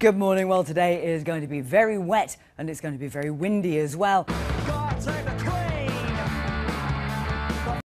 Good morning. Well, today is going to be very wet and it's going to be very windy as well.